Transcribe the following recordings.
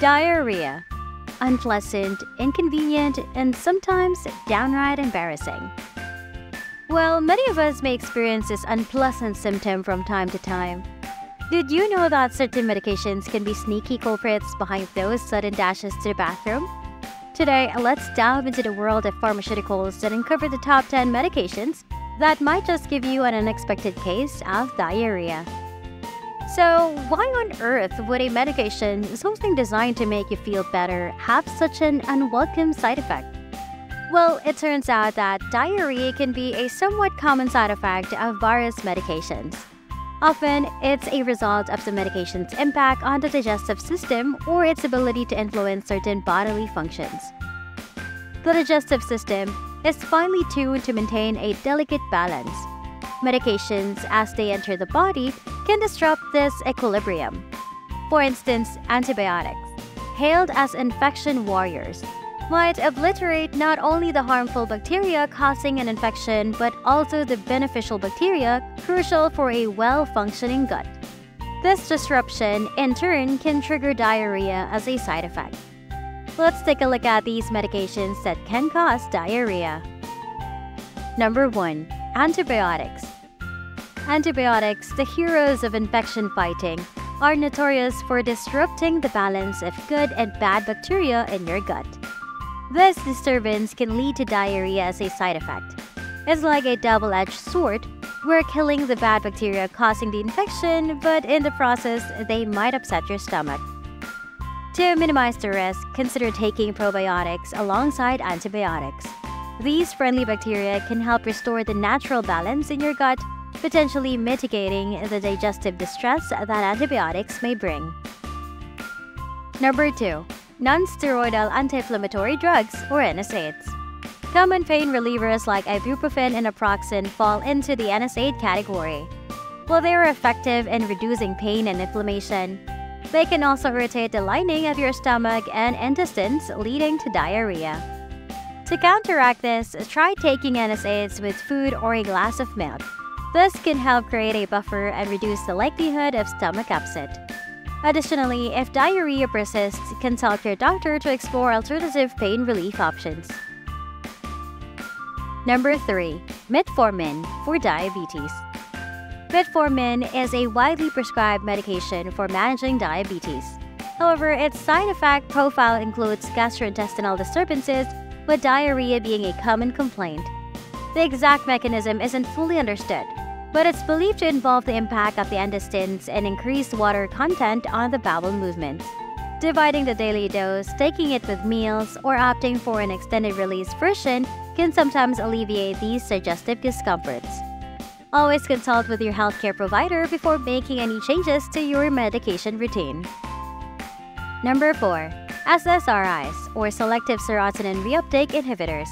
Diarrhea. Unpleasant, inconvenient, and sometimes downright embarrassing. Well, many of us may experience this unpleasant symptom from time to time. Did you know that certain medications can be sneaky culprits behind those sudden dashes to the bathroom? Today, let's dive into the world of pharmaceuticals and uncover the top 10 medications that might just give you an unexpected case of diarrhea. So, why on earth would a medication, something designed to make you feel better, have such an unwelcome side effect? Well, it turns out that diarrhea can be a somewhat common side effect of various medications. Often, it's a result of the medication's impact on the digestive system or its ability to influence certain bodily functions. The digestive system is finely tuned to maintain a delicate balance. Medications, as they enter the body, can disrupt this equilibrium. For instance, antibiotics, hailed as infection warriors, might obliterate not only the harmful bacteria causing an infection but also the beneficial bacteria crucial for a well-functioning gut. This disruption, in turn, can trigger diarrhea as a side effect. Let's take a look at these medications that can cause diarrhea. Number 1. Antibiotics Antibiotics, the heroes of infection fighting, are notorious for disrupting the balance of good and bad bacteria in your gut. This disturbance can lead to diarrhea as a side effect. It's like a double-edged sword. We're killing the bad bacteria causing the infection, but in the process, they might upset your stomach. To minimize the risk, consider taking probiotics alongside antibiotics. These friendly bacteria can help restore the natural balance in your gut, potentially mitigating the digestive distress that antibiotics may bring. Number 2 non-steroidal anti-inflammatory drugs or NSAIDs. Common pain relievers like ibuprofen and naproxen fall into the NSAID category. While they are effective in reducing pain and inflammation, they can also irritate the lining of your stomach and intestines, leading to diarrhea. To counteract this, try taking NSAIDs with food or a glass of milk. This can help create a buffer and reduce the likelihood of stomach upset. Additionally, if diarrhea persists, consult your doctor to explore alternative pain relief options. Number 3. Metformin for diabetes. Metformin is a widely prescribed medication for managing diabetes. However, its side effect profile includes gastrointestinal disturbances, with diarrhea being a common complaint. The exact mechanism isn't fully understood, but it's believed to involve the impact of the intestines and increased water content on the bowel movements. Dividing the daily dose, taking it with meals, or opting for an extended release version can sometimes alleviate these digestive discomforts. Always consult with your healthcare provider before making any changes to your medication routine. Number 4. SSRIs, or Selective Serotonin Reuptake Inhibitors.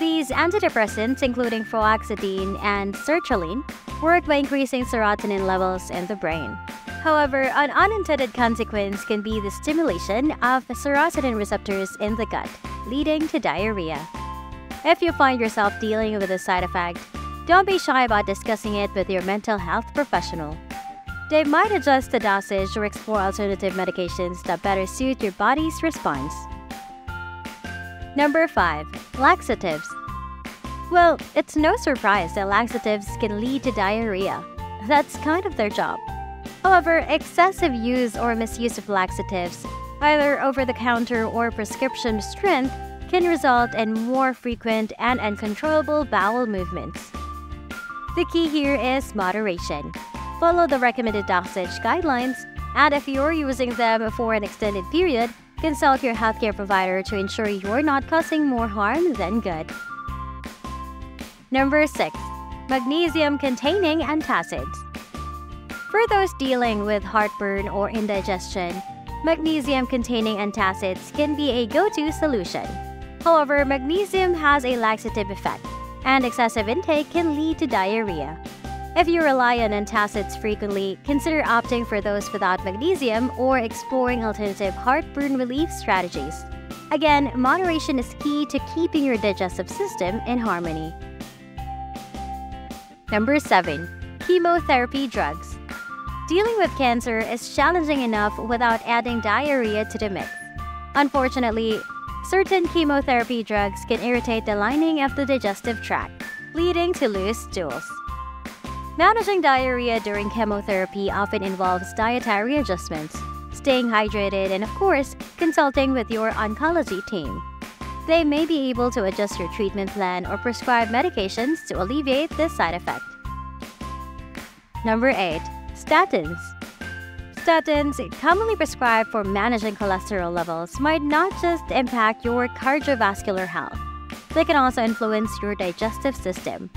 These antidepressants, including fluoxetine and sertraline, work by increasing serotonin levels in the brain. However, an unintended consequence can be the stimulation of serotonin receptors in the gut, leading to diarrhea. If you find yourself dealing with a side effect, don't be shy about discussing it with your mental health professional. They might adjust the dosage or explore alternative medications that better suit your body's response. Number 5. Laxatives. Well, it's no surprise that laxatives can lead to diarrhea. That's kind of their job. However, excessive use or misuse of laxatives, either over the counter or prescription strength, can result in more frequent and uncontrollable bowel movements. The key here is moderation. Follow the recommended dosage guidelines, and if you're using them for an extended period, Consult your healthcare provider to ensure you're not causing more harm than good. Number 6. Magnesium-containing antacids. For those dealing with heartburn or indigestion, magnesium-containing antacids can be a go-to solution. However, magnesium has a laxative effect, and excessive intake can lead to diarrhea. If you rely on antacids frequently, consider opting for those without magnesium or exploring alternative heartburn relief strategies. Again, moderation is key to keeping your digestive system in harmony. Number 7. Chemotherapy drugs. Dealing with cancer is challenging enough without adding diarrhea to the mix. Unfortunately, certain chemotherapy drugs can irritate the lining of the digestive tract, leading to loose stools. Managing diarrhea during chemotherapy often involves dietary adjustments, staying hydrated, and of course, consulting with your oncology team. They may be able to adjust your treatment plan or prescribe medications to alleviate this side effect. Number 8. Statins. Statins, commonly prescribed for managing cholesterol levels, might not just impact your cardiovascular health, they can also influence your digestive system.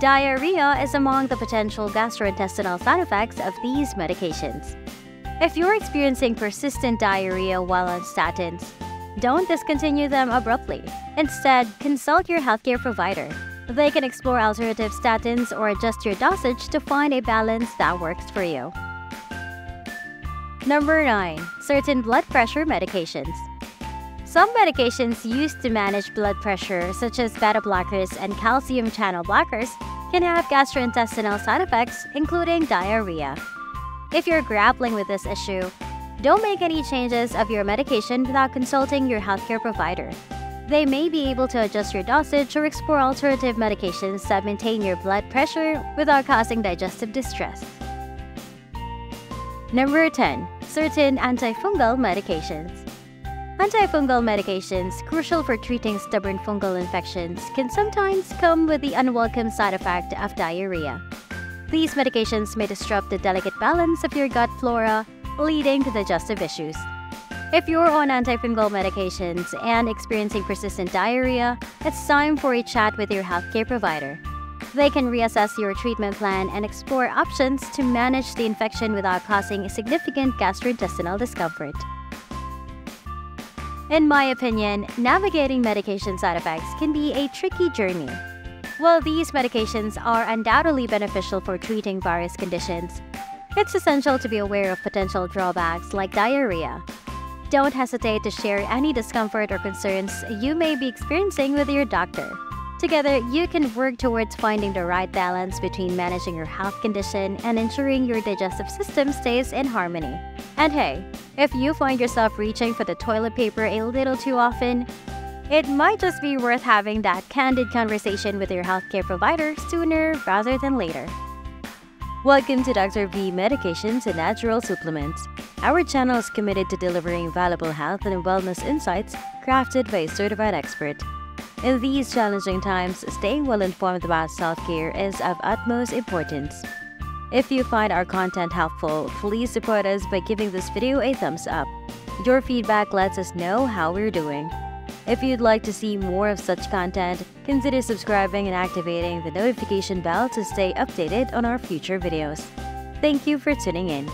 Diarrhea is among the potential gastrointestinal side effects of these medications. If you're experiencing persistent diarrhea while on statins, don't discontinue them abruptly. Instead, consult your healthcare provider they can explore alternative statins or adjust your dosage to find a balance that works for you. Number 9. Certain blood pressure medications. Some medications used to manage blood pressure, such as beta blockers and calcium channel blockers, can have gastrointestinal side effects, including diarrhea. If you're grappling with this issue, don't make any changes of your medication without consulting your healthcare provider. They may be able to adjust your dosage or explore alternative medications that maintain your blood pressure without causing digestive distress. Number 10. Certain antifungal medications. Antifungal medications, crucial for treating stubborn fungal infections, can sometimes come with the unwelcome side effect of diarrhea. These medications may disrupt the delicate balance of your gut flora, leading to digestive issues. If you're on antifungal medications and experiencing persistent diarrhea, it's time for a chat with your healthcare provider. They can reassess your treatment plan and explore options to manage the infection without causing significant gastrointestinal discomfort. In my opinion, navigating medication side effects can be a tricky journey. While these medications are undoubtedly beneficial for treating various conditions, it's essential to be aware of potential drawbacks like diarrhea, don't hesitate to share any discomfort or concerns you may be experiencing with your doctor. Together, you can work towards finding the right balance between managing your health condition and ensuring your digestive system stays in harmony. And hey, if you find yourself reaching for the toilet paper a little too often, it might just be worth having that candid conversation with your healthcare provider sooner rather than later. Welcome to Dr. V Medications and Natural Supplements. Our channel is committed to delivering valuable health and wellness insights crafted by a certified expert. In these challenging times, staying well informed about self care is of utmost importance. If you find our content helpful, please support us by giving this video a thumbs up. Your feedback lets us know how we're doing. If you'd like to see more of such content, consider subscribing and activating the notification bell to stay updated on our future videos. Thank you for tuning in.